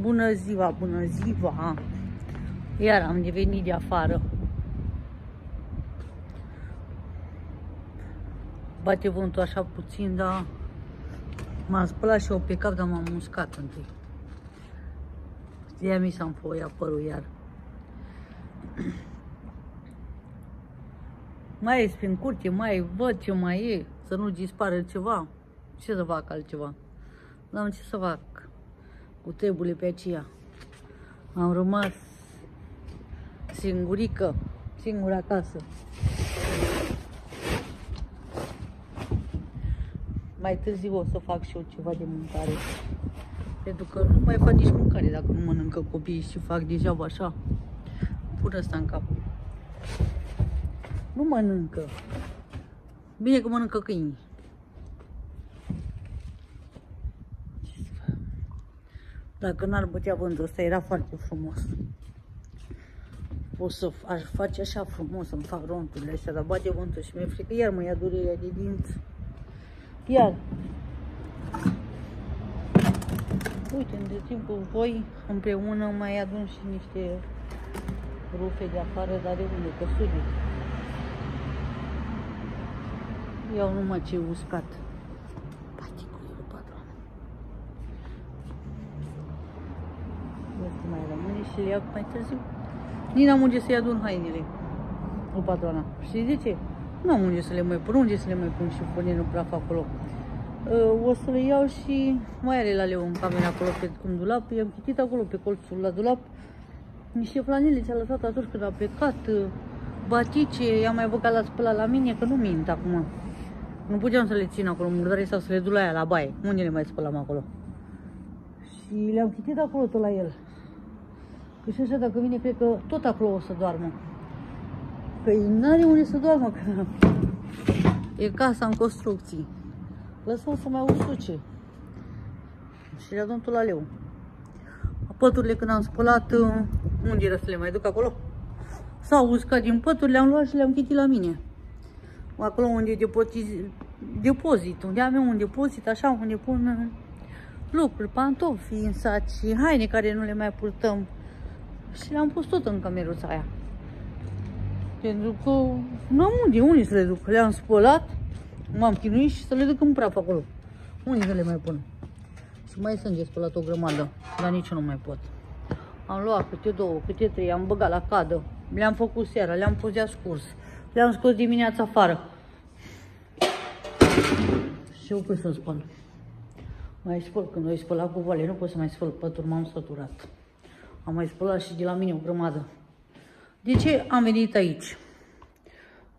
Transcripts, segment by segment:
Bună ziua, bună ziua! Iar am devenit de afară. Bate vântul așa puțin, dar m-am spălat și eu pe cap, dar m-am muscat întâi. De mi s-a înfoiat părul iar. mai ies prin curte, mai văd ce mai e, să nu dispară ceva. Ce să fac altceva? Nu am ce să fac cu treburile pe aceea. Am rămas singurică, singură acasă. Mai târziu o să fac și eu ceva de mâncare. Pentru că nu mai fac nici mâncare dacă nu mănâncă copiii și fac degeaba așa. Pun asta în cap. Nu mănâncă. Bine că mănâncă câini. Dacă n-ar bătea vântul ăsta, era foarte frumos. O să aș face așa frumos, să-mi fac ronturile astea, dar bate vântul și mi-e frică, iar mă ia durerea de dinți. Iar. Uite, de timp cu voi împreună mai adun și niște rufe de afară, dar de unde? Că studii. Iau numai ce uscat. Asta mai rămâne și le iau mai târziu. Nici n-am unde să-i adun hainele. O patrona. Și de ce? Nu am unde să le mai pun, unde să le mai pun și pune în praf acolo. Uh, o să le iau și mai are la leu în cameră acolo pe un dulap. I-am chitit acolo pe colțul la dulap. Niște flanele ți-a lăsat atunci când a plecat. Uh, batice, i-am mai băgat la spălat la mine, că nu mint acum. Nu puteam să le țin acolo murdare sau să le duc la ea la baie. Unde le mai spălam acolo? Și le-am chitit acolo tot la el. Că și așa dacă vine, cred că tot acolo o să doarmă. Păi n-are unde să doarmă, că e casa în construcții. Lăsăm să mai usuce. Și le adun tot la leu. Păturile când am spălat, uh, unde era să le mai duc acolo? S-au uscat din pături, le-am luat și le-am chitit la mine. Acolo unde e depozit, depozit, unde am eu un depozit, așa, unde pun uh, lucruri, pantofi în saci, haine care nu le mai purtăm. Și le-am pus tot în cameruța aia. Pentru că nu am unde, unde să le duc. Le-am spălat, m-am chinuit și să le duc în praf acolo. Unde să le mai pun? Și mai sunt de spălat o grămadă, dar nici nu mai pot. Am luat câte două, câte trei, am băgat la cadă, le-am făcut seara, le-am pus de ascurs, le-am scos dimineața afară. Și eu pui să spăl. Mai spăl, când o spălat cu vale, nu pot să mai spăl pături, m-am săturat. Am mai spălat și de la mine o grămadă. De ce am venit aici?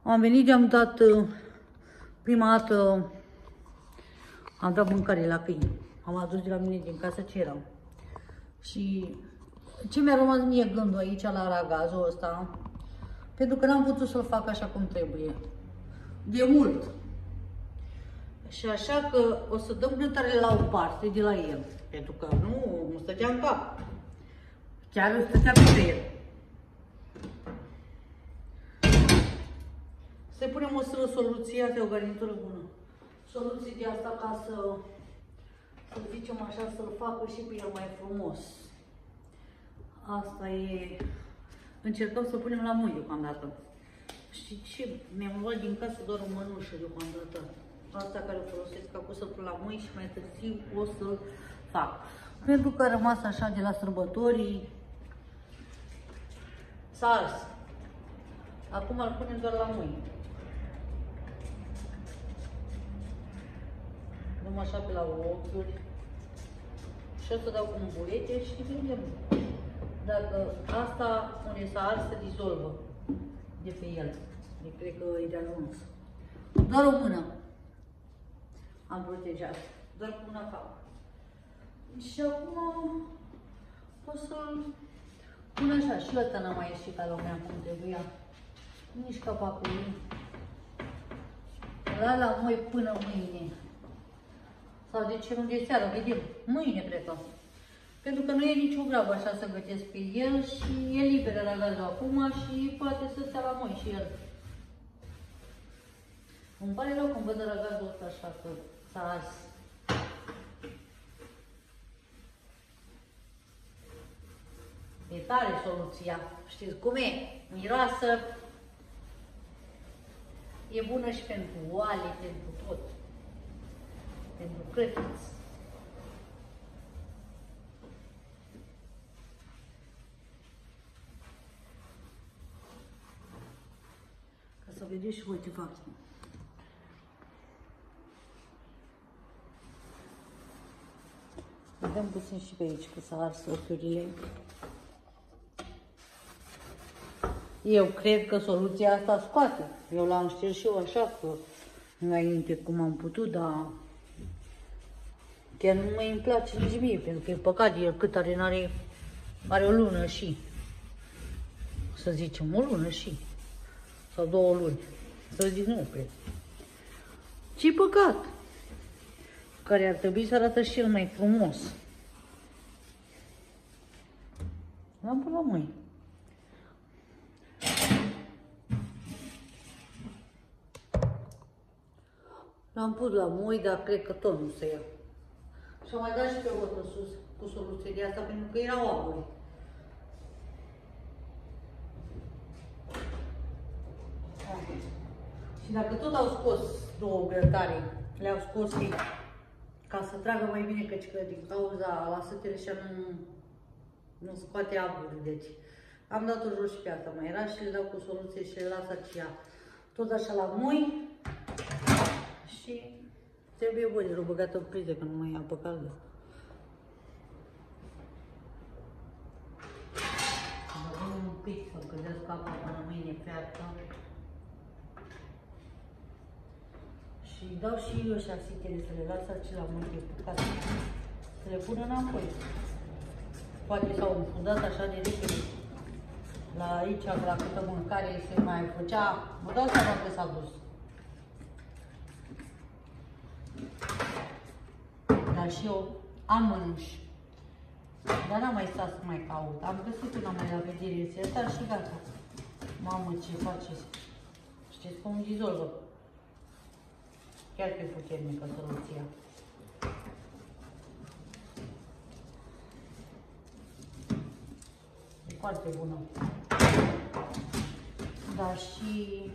Am venit, am dat uh, prima dată, am dat mâncare la câini. Am adus de la mine din casă ce erau. Și ce mi-a rămas mie gândul aici la ragazul ăsta, pentru că n-am putut să-l fac așa cum trebuie. De mult. Și așa că o să dăm grătare la o parte de la el. Pentru că nu, nu stătea în cap. Chiar stătea pe el. Să punem o soluție, de o garnitură bună. Soluție de asta ca să, să zicem așa, să-l facă și pe el mai frumos. Asta e... Încercăm să punem la mâini deocamdată. Și ce? Mi-am luat din casă doar o mănușă deocamdată. Asta care o folosesc acum să pun la mâini și mai târziu o să fac. Pentru că a rămas așa de la sărbătorii, S-a ars. Acum îl punem doar la mâini. Dăm așa pe la ochiuri. Și o să dau cu un burete și vindem. Dacă asta unde s-a ars se dizolvă de pe el. Eu cred că e de ajuns. Doar o mână am protejat. Doar cu una fac. Și acum o să Până așa, și ăsta n-a mai ieșit ca lumea cum trebuia. Nici capacul lui. La la mai până mâine. Sau de ce nu de seară, vedem. Mâine, cred că. Pentru că nu e nicio grabă așa să gătesc pe el și e liberă la gazul acum și poate să stea la mâini și el. Îmi pare rău când văd la gazul ăsta așa că s-a ars. Tare soluția. Știți cum e? Miroasă. E bună și pentru oale, pentru tot. Pentru crătiți. Ca să vedeți și voi ce fac. Vedem puțin și pe aici, că s-a ars ochiurile. Eu cred că soluția asta scoate. Eu l-am știut și eu așa, că înainte cum am putut, dar chiar nu mai îmi place nici mie, pentru că e păcat, el cât are, are, are o lună și, să zicem, o lună și, sau două luni. Să zic, nu cred. Ce păcat! Care ar trebui să arată și el mai frumos. L-am pus la mâini. L-am pus la moi, dar cred că tot nu se ia. Și am mai dat și pe votul sus cu soluție de asta, pentru că erau aburi. Și dacă tot au scos două grătare, le-au scos ei, ca să tragă mai bine, căci că din cauza la sătele și nu, nu scoate aburi, deci am dat-o jos și pe asta mai era și le dau cu soluție și le las aceea tot așa la moi și trebuie boilerul băgat în priză, că nu mai ia pe caldă. Băgăm un pic să încălzesc apa până mâine fiartă. Și dau și eu așa sitele să le las aici la multe ca să, să le pun înapoi. Poate s-au înfundat așa de repede. La aici, la câtă mâncare se mai făcea, mă dau seama că s-a dus. Dar și eu am mănuși. Dar n-am mai stat să mai caut. Am găsit una mai la pe direcție asta și gata. Mamă, ce faceți? Știți cum dizolvă? Chiar pe puternică soluția. E foarte bună. Dar și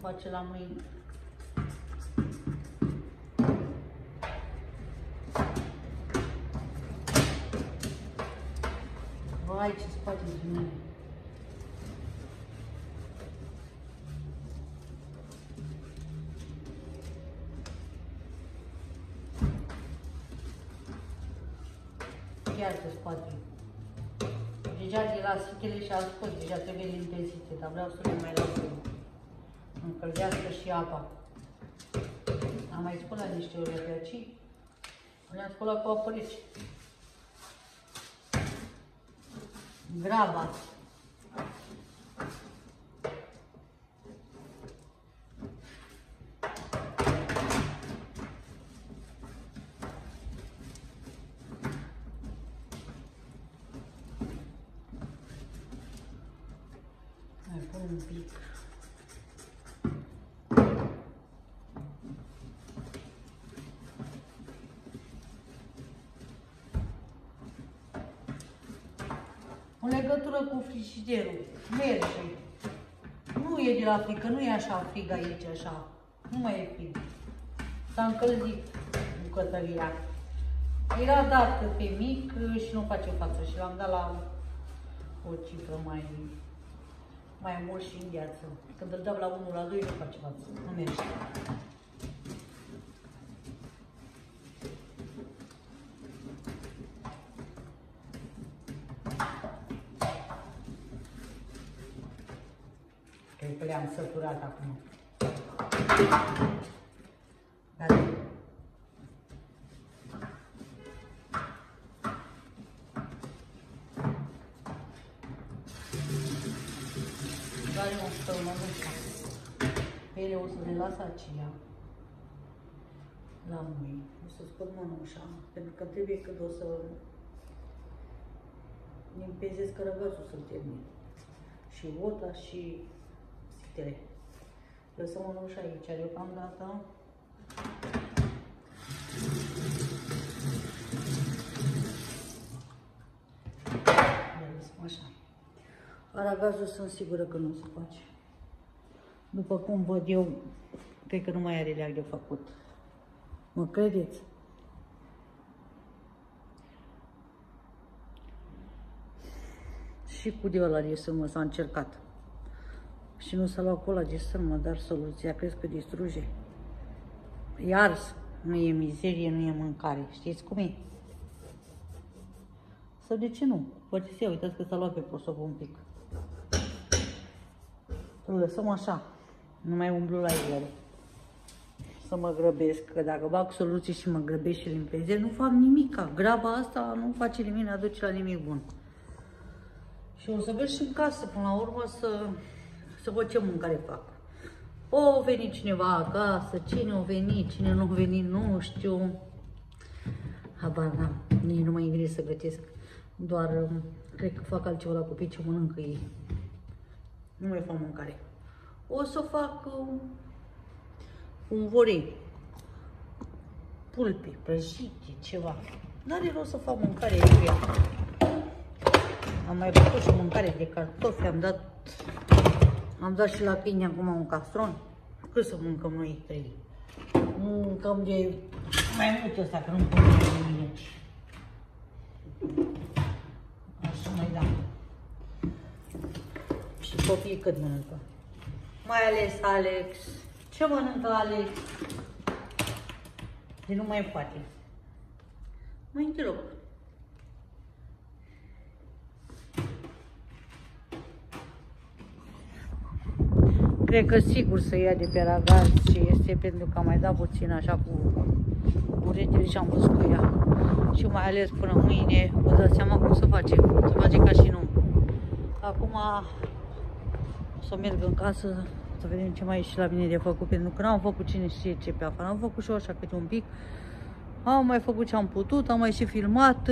face la mâini Vai, ce spate din mine. Chiar ce spate. Deja de la sitele și al scos, deja trebuie limpezite, dar vreau să le mai las să încălzească și apa. Am mai spălat niște ore pe aici. Le-am spălat cu apă rece. Graba. Mai pun un pic. În legătură cu frigiderul, merge. Nu e de la frică, nu e așa frig aici, așa. Nu mai e frig. S-a încălzit bucătăria. Era dat pe mic și nu face față și l-am dat la o cifră mai, mai mult și în viață. Când îl dau la 1 la 2 nu face față, nu merge. Cred că le-am săturat acum. Dar Doar eu să mănânc. Pe ele o să le las aceea la mâini. O să scot mănușa, pentru că trebuie cât o să limpezesc cărăgățul să-l termin. Și ota și sitele. Lăsăm mănușa aici deocamdată. Le Aragazul sunt sigură că nu se face. După cum văd eu, cred că nu mai are leac de făcut. Mă credeți? Și cu de ăla de sârmă s-a încercat. Și nu s-a luat cola de sârmă, dar soluția crezi că distruge. Iar nu e mizerie, nu e mâncare. Știți cum e? Sau de ce nu? Poate să ia, uitați că s-a luat pe prosop un pic. Îl lăsăm așa. Nu mai umblu la ele. Să mă grăbesc, că dacă bag soluții și mă grăbesc și limpezez, nu fac nimic. Graba asta nu face nimic, ne aduce la nimic bun. Și o să văd și în casă, până la urmă, să, să văd ce mâncare fac. O venit cineva acasă, cine o venit, cine nu a venit, nu știu. Habar n-am, nici nu mai vine să gătesc. Doar um, cred că fac altceva la copii ce mănâncă ei. Nu mai fac mâncare. O să fac um, un vorei, pulpe, prăjite, ceva. N-are rost să fac mâncare eu Am mai făcut și mâncare de cartofi, am dat, am dat și la pâine acum un castron. Cât să mâncăm noi trei? Mâncăm de mai mult ăsta, că nu-mi pune de mine. Așa mai da. Și copiii cât mănâncă? Mai ales Alex. Ce mănâncă Alex? De nu mai poate. Mai te Cred că sigur să ia de pe ragaz și este pentru că am mai dat puțin așa cu uretele și am văzut cu ea. Și mai ales până mâine vă dați seama cum să face. să face ca și nu. Acum o să merg în casă să vedem ce mai e și la mine de făcut, pentru că n-am făcut cine știe ce pe afară. Am făcut și eu așa câte un pic. Am mai făcut ce am putut, am mai și filmat.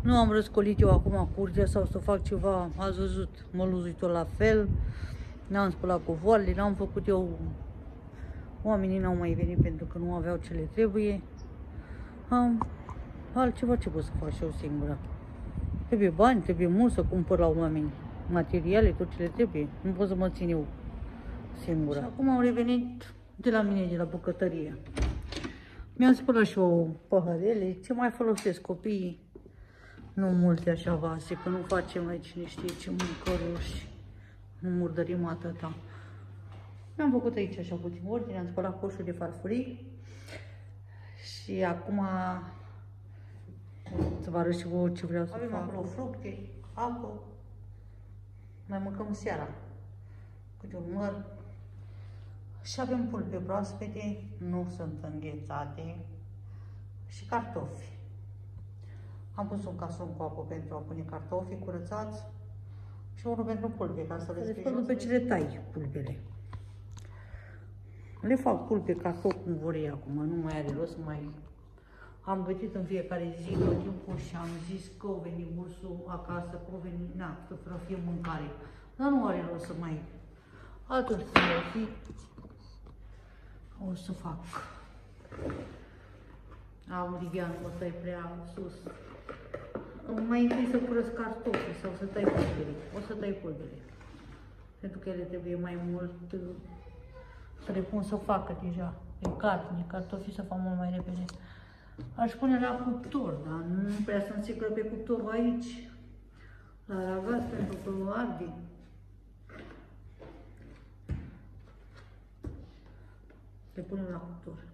Nu am răscolit eu acum curgea sau să fac ceva, ați văzut, mă luzui tot la fel. N-am spălat cu voale, n-am făcut eu... Oamenii n-au mai venit pentru că nu aveau ce le trebuie. Am altceva ce pot să fac și eu singură. Trebuie bani, trebuie mult să cumpăr la oameni. Materiale, tot ce le trebuie. Nu pot să mă țin eu singură. Și acum am revenit de la mine, de la bucătărie. Mi-am spălat și o păhărele. Ce mai folosesc copiii? Nu multe așa vase, că nu facem aici cine știe ce mâncăruri. Nu murdărim atâta. Mi-am făcut aici așa puțin ordine, am spălat coșul de farfurii. Și acum să vă arăt și vouă ce vreau să Avem fac. acolo fructe, apă. Mai mâncăm seara. Câte un măr, și avem pulpe proaspete, nu sunt înghețate, și cartofi. Am pus un castron cu apă pentru a pune cartofii curățați și unul pentru pulpe, ca să le spun după ce le tai pulpele. Le fac pulpe ca tot cum vor ei acum, nu mai are rost mai... Am gătit în fiecare zi tot timpul și am zis că o veni bursul acasă, că o veni, na, că să fie mâncare. Dar nu are rost să mai... Atunci să fi o să fac. Am livianul ăsta e prea sus. Mai întâi să curăț cartofii sau să tai pulbere. O să tai pulbere. Pentru că ele trebuie mai mult să le pun să facă deja. E carne, cartofii să fac mult mai repede. Aș pune la cuptor, dar nu prea sunt sigură pe cuptorul aici. La ragaz, pentru că arde. le punem la cuptor.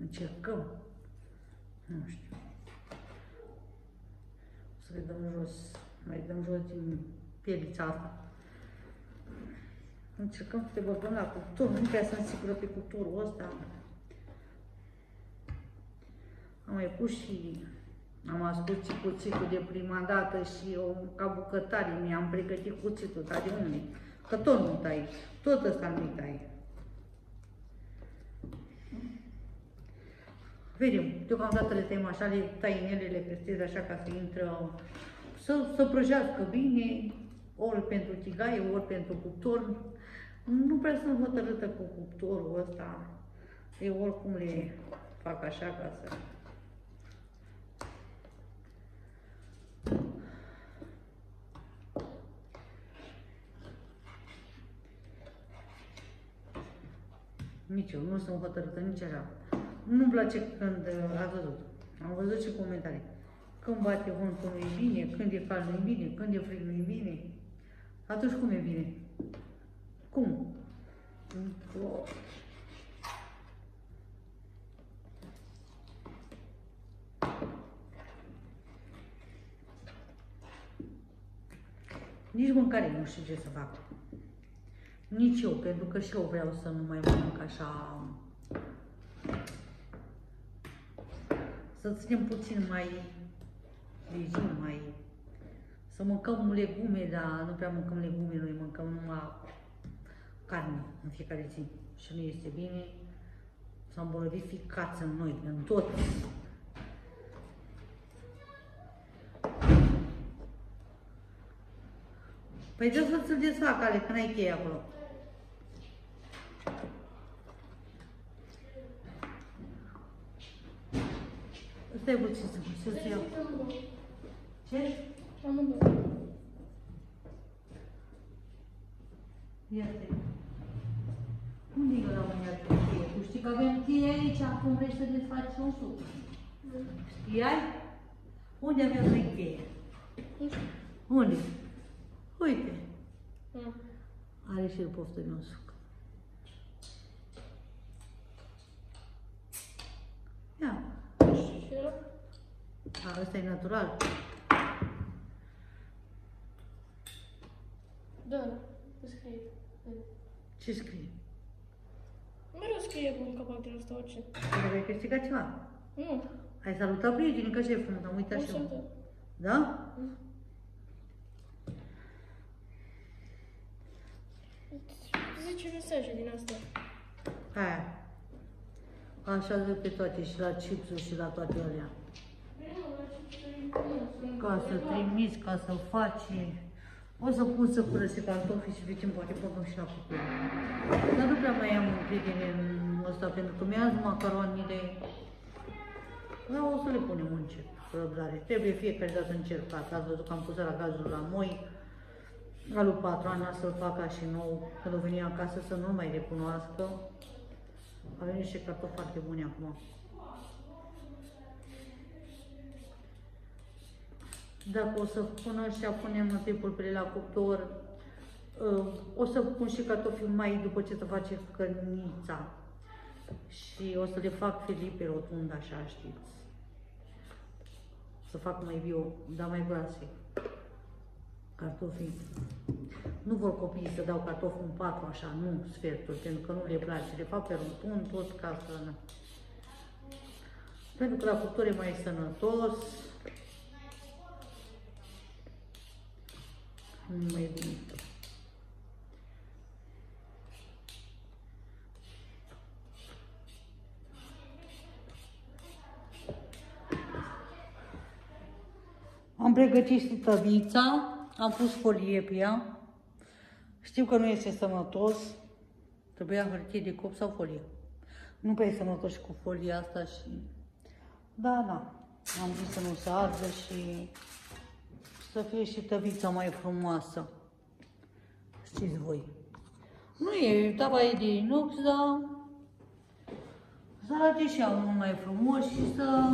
Încercăm. Nu știu. O să le dăm jos. Mai dăm jos din pielița asta. Încercăm să le băgăm la cuptor. Nu prea sunt sigură pe cuptorul ăsta. Am mai pus și am ascult și cuțitul de prima dată și eu, ca bucătare, mi-am pregătit cuțitul, dar de unde? Că tot nu tai, tot ăsta nu-i tai. Vedem. Deocamdată le tăiem așa, le tainele, le prestez așa ca să intră, să, să prăjească bine, ori pentru tigaie, ori pentru cuptor. Nu prea sunt hotărâtă cu cuptorul ăsta. Eu oricum le fac așa ca să... Nici eu nu sunt hotărâtă nici așa. Nu-mi place când, uh, ați văzut, am văzut și comentarii. Când bate vântul nu e bine, când e cald nu e bine, când e frig nu e bine. Atunci cum e bine? Cum? Nici mâncare nu știu ce să fac. Nici eu, pentru că și eu vreau să nu mai mănânc așa... Să ținem puțin mai regim, mai... Să mâncăm legume, dar nu prea mâncăm legume, noi mâncăm numai carne în fiecare zi. Și nu este bine. S-a îmbolnăvit ficați în noi, în tot. Păi dă să-ți-l desfac, Ale, că n-ai cheie acolo. Stai puțin să să iau. Ce? Amândouă. Ia te. Unde e la mâine cu cheie? Tu știi că avem cheie aici, acum vrei să desfaci un suc. Știai? Unde avem noi cheie? Nu știu. Unde? Uite, Ah. are și el poftă de un suc. Ia, Și ăla? a, ăsta e natural. Da, da. Scrie. Ce scrie? Mereu scrie pe un capac din asta orice. Trebuie ai câștigat ceva. Nu. Ai salutat prietenii, că ce e frumos, am uitat Nu și eu. sunt. Da? Zice mesaje din asta. Aia. Așa de pe toate, și la chipsuri și la toate alea. Ca să trimiți, ca să faci. O să pun să curățe cartofii și vedem, poate băgăm și la cupură. Dar nu prea mai am încredere în ăsta, pentru că mi-azi macaronile. Dar o să le punem încet, cu răbdare. Trebuie fiecare dată încercat. Ați văzut că am pus la gazul la moi. La lui patroana să-l fac ca și nou, când o veni acasă să nu mai recunoască. Avem niște cartofi foarte buni acum. Dacă o să pun așa, punem întâi pulpele la cuptor, uh, o să pun și cartofii mai după ce se face cărnița. Și o să le fac filipe rotund, așa, știți. Să fac mai viu, dar mai groase. Cartofii. Nu vor copiii să dau cartofi în patru, așa, nu sferturi, pentru că nu le place. Le fac pe rotund, tot ca să... Pentru că la cuptor e mai sănătos, nu mai e bine. Am pregătit tăvița, am pus folie pe ea. Știu că nu este sănătos, trebuia hârtie de cop sau folie. Nu prea e sănătos și cu folia asta și... Da, da, am zis să nu se ardă și să fie și tăvița mai frumoasă. Știți voi. Nu e, tava e de inox, dar să arate și ea unul mai frumos și să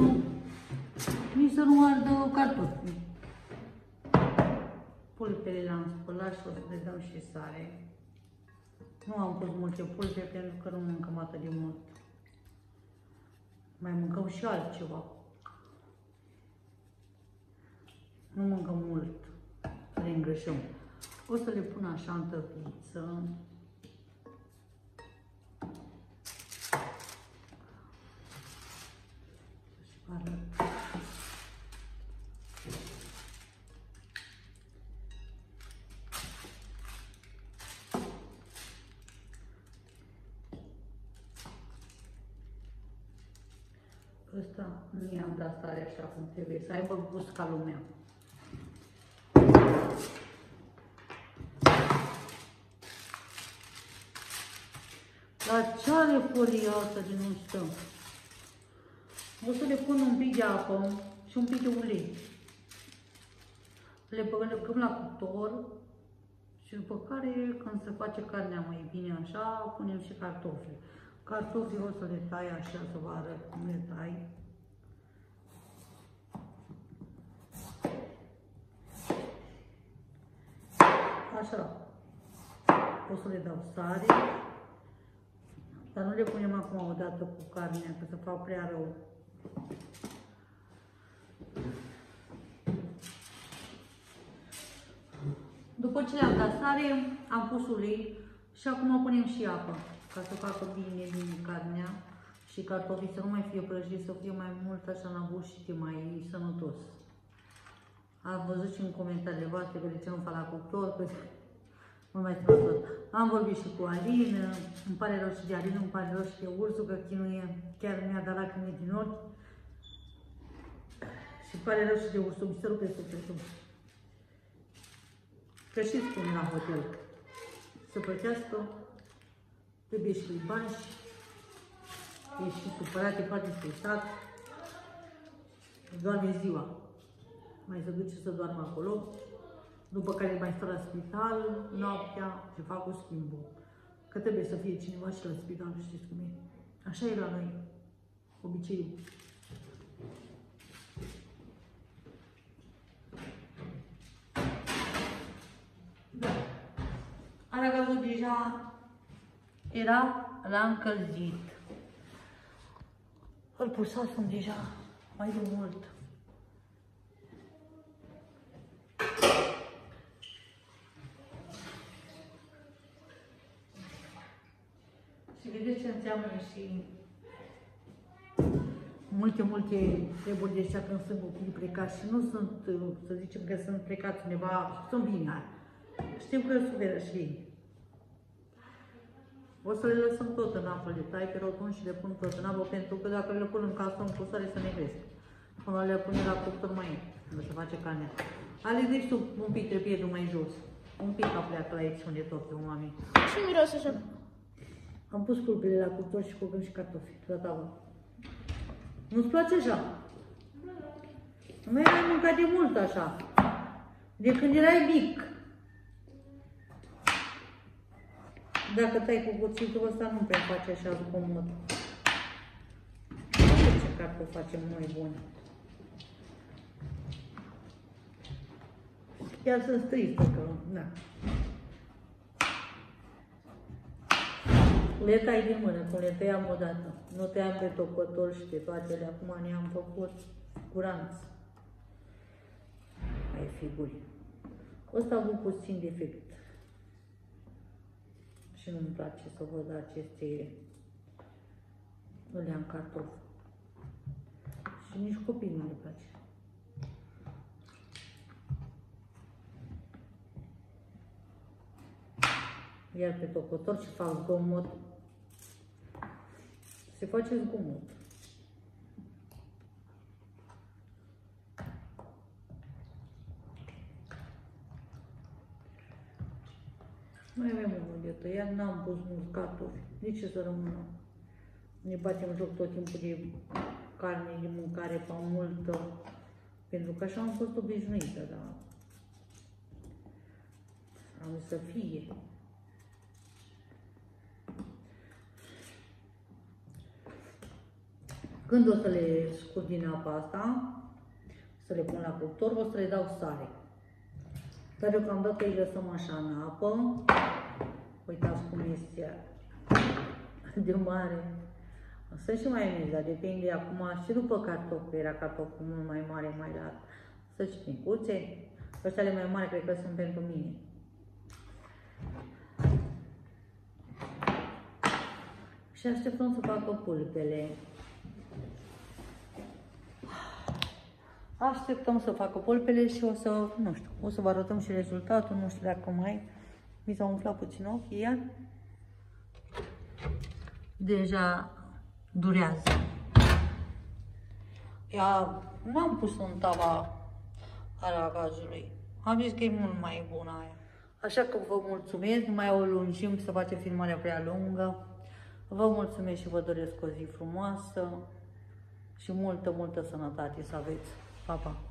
nici să nu ardă cartofii. Pulpele le-am spălat și o să le dăm și sare. Nu am pus multe pulpe pentru că nu mâncăm atât de mult. Mai mâncăm și altceva. Nu mâncăm mult, să le îngrășăm. O să le pun așa în tăpiță. Și arăt. Ăsta nu i-am dat stare așa cum trebuie, să aibă gust ca lumea. La ce are folia asta din nu stăm? O să le pun un pic de apă și un pic de ulei. Le băgăm la cuptor și după care, când se face carnea mai bine așa, punem și cartofi. Cartofii o să le tai așa, să vă arăt cum le tai. Așa. O să le dau sare. Dar nu le punem acum odată cu carnea, că să fac prea rău. După ce le-am dat sare, am pus ulei și acum punem și apă ca să facă bine, bine carnea și cartofii să nu mai fie prăjiți, să fie mai mult așa înăbușite, mai sănătos. Am văzut și în comentariile voastre că de ce nu fac la cuptor, că mult mai sănătos. Am vorbit și cu Alin, îmi pare rău și de Alin, îmi pare rău și de Ursu, că chinuie, chiar mi-a dat lacrimi din ochi. Și îmi pare rău și de Ursu, mi se rupe sufletul. Că și spun la hotel, să plătească, trebuie și lui bani și e și supărat, e foarte stresat. Doarme ziua. Mai se duce să doarmă acolo. După care mai stă la spital noaptea și fac cu schimbul. Că trebuie să fie cineva și la spital, știți cum e. Așa e la noi. Obiceiul. Da. Aragazul deja era la încălzit. Îl pusasem deja mai de mult. Și vedeți ce înseamnă și multe, multe treburi de așa când sunt copii plecați și nu sunt, să zicem că sunt plecați undeva, sunt bine. Știu că suferă și ei. O să le lăsăm tot în apă, le tai pe rotund și le pun tot în apă, pentru că dacă le pun în casă în cusare să negresc. Până le pune la cuptor mai nu se face carnea. Ale deci tu un pic trebuie mai jos. Un pic a pleacă la aici unde tot pe mami. Și miros așa. Am pus pulpele la cuptor și cocăm și cartofi la tavă. Nu-ți place așa? Nu ai mâncat de mult așa. De când erai mic. Dacă tai cu cuțitul ăsta, nu prea face așa zgomot. Ce cartofi facem noi buni. Chiar sunt tristă că, da. Le tai din mână, cum le tăiam odată. Nu tăiam pe tocător și pe toate acum ne-am făcut curanți. Ai figuri. Ăsta a avut puțin defect. Și nu-mi place să văd aceste ulea în cartofi. Și nici copiii nu le place. Iar pe tocotor și fac zgomot. Se face zgomot. Mai avem unul de tăiat, n-am pus mulți cartofi, nici ce să rămână. Ne batem joc tot timpul de carne, de mâncare pe multă, pentru că așa am fost obișnuită, dar am să fie. Când o să le scot din apa asta, să le pun la cuptor, o să le dau sare. Dar deocamdată îi lăsăm așa în apă. Uitați cum este de mare. Sunt și mai mici, dar depinde acum și după cartof, era cartoful mult mai mare, mai larg. Sunt și micuțe. Ăștia mai mari cred că sunt pentru mine. Și așteptăm să facă pulpele. Așteptăm să facă pulpele și o să, nu știu, o să vă arătăm și rezultatul, nu știu dacă mai mi s-au umflat puțin ochii iar. Deja durează. Ea nu am pus în tava aragazului. Am zis că e mult mai bună aia. Așa că vă mulțumesc, nu mai o lungim să face filmarea prea lungă. Vă mulțumesc și vă doresc o zi frumoasă și multă, multă sănătate să aveți. 抱抱。